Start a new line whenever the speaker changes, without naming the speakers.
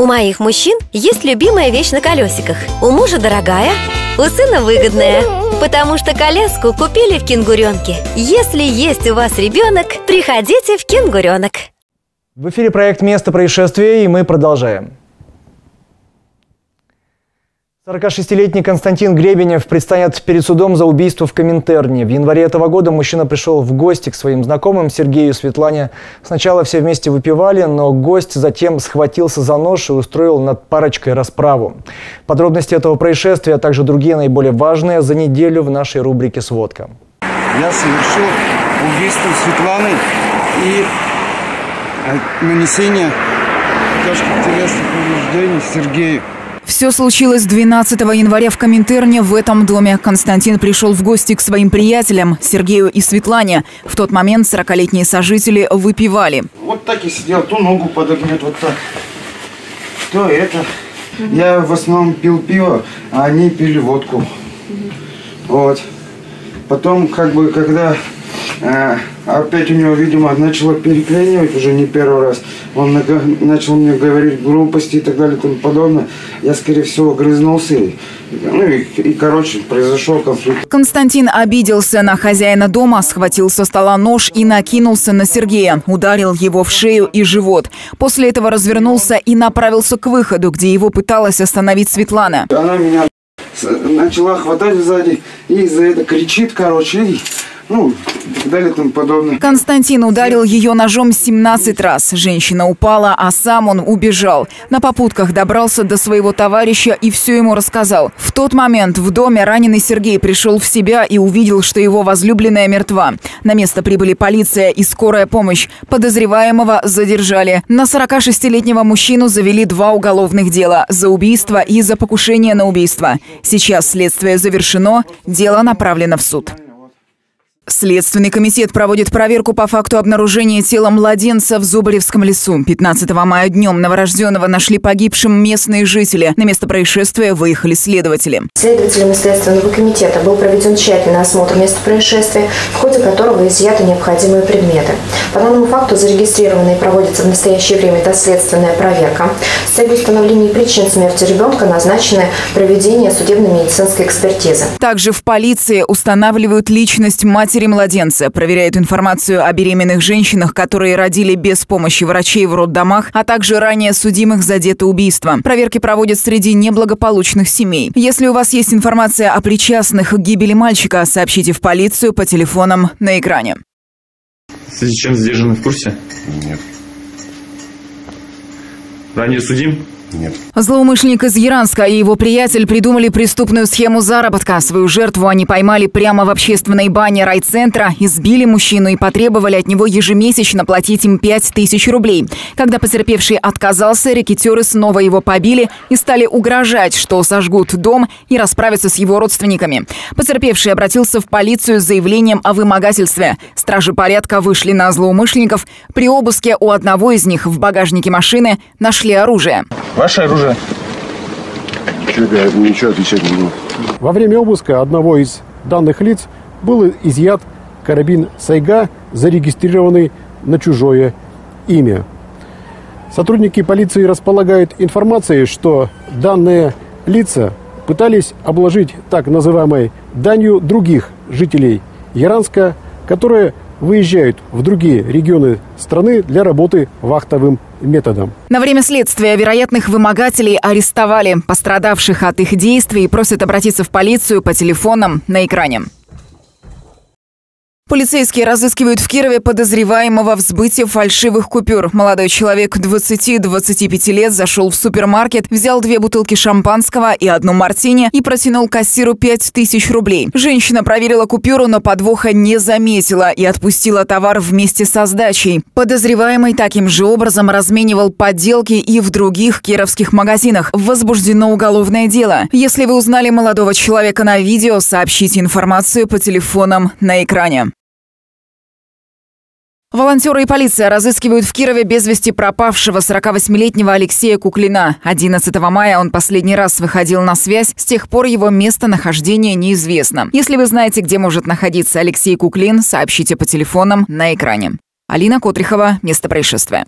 У моих мужчин есть любимая вещь на колесиках. У мужа дорогая, у сына выгодная. Потому что коляску купили в кенгуренке. Если есть у вас ребенок, приходите в кенгуренок.
В эфире проект «Место происшествия» и мы продолжаем. 46-летний Константин Гребенев предстанет перед судом за убийство в Коминтерне. В январе этого года мужчина пришел в гости к своим знакомым Сергею и Светлане. Сначала все вместе выпивали, но гость затем схватился за нож и устроил над парочкой расправу. Подробности этого происшествия, а также другие наиболее важные за неделю в нашей рубрике «Сводка».
Я совершил убийство Светланы и э, нанесение тяжких телесных повреждений Сергею.
Все случилось 12 января в Коминтерне в этом доме. Константин пришел в гости к своим приятелям Сергею и Светлане. В тот момент 40-летние сожители выпивали.
Вот так и сидел, то ногу подогнет вот так, то это. Я в основном пил пиво, а они пили водку. Вот. Потом, как бы, когда опять у него, видимо, начало переклинивать уже не первый раз. Он начал мне говорить глупости и так далее и тому подобное. Я, скорее всего, грызнулся. Ну и, и, короче, произошел конфликт.
Константин обиделся на хозяина дома, схватил со стола нож и накинулся на Сергея. Ударил его в шею и живот. После этого развернулся и направился к выходу, где его пыталась остановить Светлана.
Она меня начала хватать сзади и за это кричит, короче, и ну, и так далее и тому подобное.
Константин ударил ее ножом 17 раз. Женщина упала, а сам он убежал. На попутках добрался до своего товарища и все ему рассказал. В тот момент в доме раненый Сергей пришел в себя и увидел, что его возлюбленная мертва. На место прибыли полиция и скорая помощь. Подозреваемого задержали. На 46-летнего мужчину завели два уголовных дела – за убийство и за покушение на убийство. Сейчас следствие завершено, дело направлено в суд. Следственный комитет проводит проверку по факту обнаружения тела младенца в Зубаревском лесу. 15 мая днем новорожденного нашли погибшим местные жители. На место происшествия выехали следователи.
Следователями Следственного комитета был проведен тщательный осмотр места происшествия, в ходе которого изъяты необходимые предметы. По данному факту зарегистрирована и проводится в настоящее время доследственная проверка. С целью установления причин смерти ребенка назначено проведение судебно-медицинской экспертизы.
Также в полиции устанавливают личность матери матери младенца, проверяют информацию о беременных женщинах, которые родили без помощи врачей в роддомах, а также ранее судимых за детоубийство. Проверки проводят среди неблагополучных семей. Если у вас есть информация о причастных к гибели мальчика, сообщите в полицию по телефонам на экране.
В связи с чем задержаны в курсе?
Нет.
Ранее судим?
Нет.
Злоумышленник из Яранска и его приятель придумали преступную схему заработка. Свою жертву они поймали прямо в общественной бане райцентра, избили мужчину и потребовали от него ежемесячно платить им 5 тысяч рублей. Когда потерпевший отказался, рекетеры снова его побили и стали угрожать, что сожгут дом и расправятся с его родственниками. Потерпевший обратился в полицию с заявлением о вымогательстве. Стражи порядка вышли на злоумышленников. При обыске у одного из них в багажнике машины нашли оружие.
Ваше оружие.
Че, я ничего отвечать не буду.
Во время обыска одного из данных лиц был изъят карабин «Сайга», зарегистрированный на чужое имя. Сотрудники полиции располагают информацией, что данные лица пытались обложить так называемой данью других жителей Яранска, которые выезжают в другие регионы страны для работы вахтовым методом.
На время следствия вероятных вымогателей арестовали. Пострадавших от их действий просят обратиться в полицию по телефонам на экране. Полицейские разыскивают в Кирове подозреваемого в сбытии фальшивых купюр. Молодой человек 20-25 лет зашел в супермаркет, взял две бутылки шампанского и одну мартини и протянул кассиру 5000 рублей. Женщина проверила купюру, но подвоха не заметила и отпустила товар вместе со сдачей. Подозреваемый таким же образом разменивал подделки и в других кировских магазинах. Возбуждено уголовное дело. Если вы узнали молодого человека на видео, сообщите информацию по телефонам на экране. Волонтеры и полиция разыскивают в Кирове без вести пропавшего 48-летнего Алексея Куклина. 11 мая он последний раз выходил на связь, с тех пор его местонахождение неизвестно. Если вы знаете, где может находиться Алексей Куклин, сообщите по телефонам на экране. Алина Котрихова, место происшествия.